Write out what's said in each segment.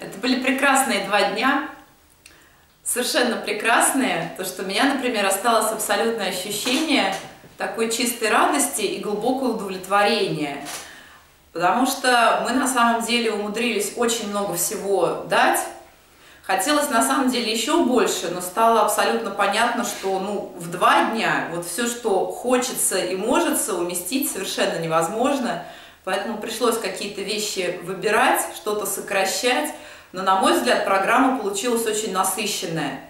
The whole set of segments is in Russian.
Это были прекрасные два дня, совершенно прекрасные, то что у меня, например, осталось абсолютное ощущение такой чистой радости и глубокого удовлетворения. Потому что мы на самом деле умудрились очень много всего дать. Хотелось на самом деле еще больше, но стало абсолютно понятно, что ну, в два дня вот все, что хочется и может уместить, совершенно невозможно. Поэтому пришлось какие-то вещи выбирать, что-то сокращать. Но, на мой взгляд, программа получилась очень насыщенная.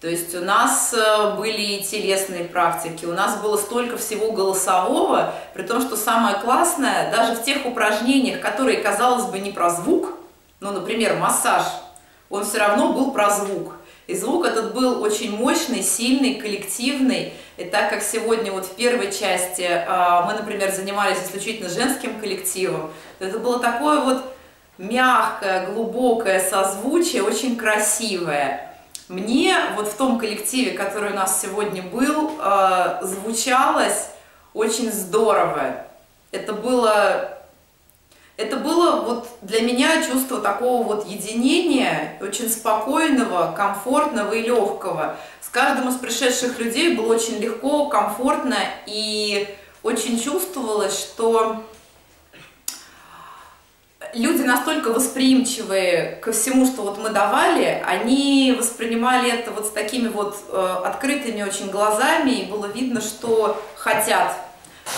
То есть у нас э, были и телесные практики, у нас было столько всего голосового, при том, что самое классное, даже в тех упражнениях, которые, казалось бы, не про звук, ну, например, массаж, он все равно был про звук. И звук этот был очень мощный, сильный, коллективный. И так как сегодня вот в первой части а, мы, например, занимались исключительно женским коллективом, то это было такое вот мягкое, глубокое созвучие, очень красивое. Мне вот в том коллективе, который у нас сегодня был, а, звучалось очень здорово. Это было это было вот для меня чувство такого вот единения, очень спокойного, комфортного и легкого. С каждым из пришедших людей было очень легко, комфортно и очень чувствовалось, что люди настолько восприимчивые ко всему, что вот мы давали, они воспринимали это вот с такими вот э, открытыми очень глазами, и было видно, что хотят,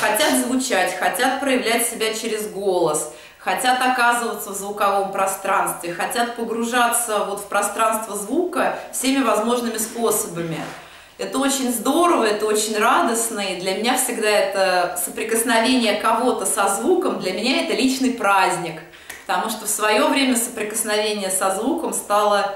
хотят звучать, хотят проявлять себя через голос – хотят оказываться в звуковом пространстве, хотят погружаться вот в пространство звука всеми возможными способами. Это очень здорово, это очень радостно, и для меня всегда это соприкосновение кого-то со звуком, для меня это личный праздник, потому что в свое время соприкосновение со звуком стало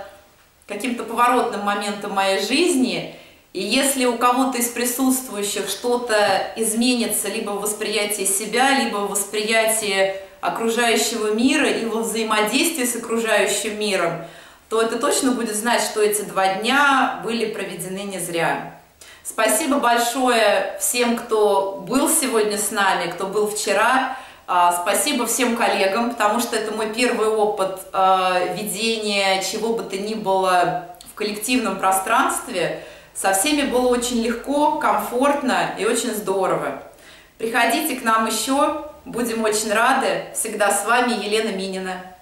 каким-то поворотным моментом моей жизни, и если у кого-то из присутствующих что-то изменится либо в восприятии себя, либо в восприятии окружающего мира и во взаимодействии с окружающим миром, то это точно будет знать, что эти два дня были проведены не зря. Спасибо большое всем, кто был сегодня с нами, кто был вчера. А, спасибо всем коллегам, потому что это мой первый опыт а, ведения чего бы то ни было в коллективном пространстве. Со всеми было очень легко, комфортно и очень здорово. Приходите к нам еще, будем очень рады. Всегда с вами Елена Минина.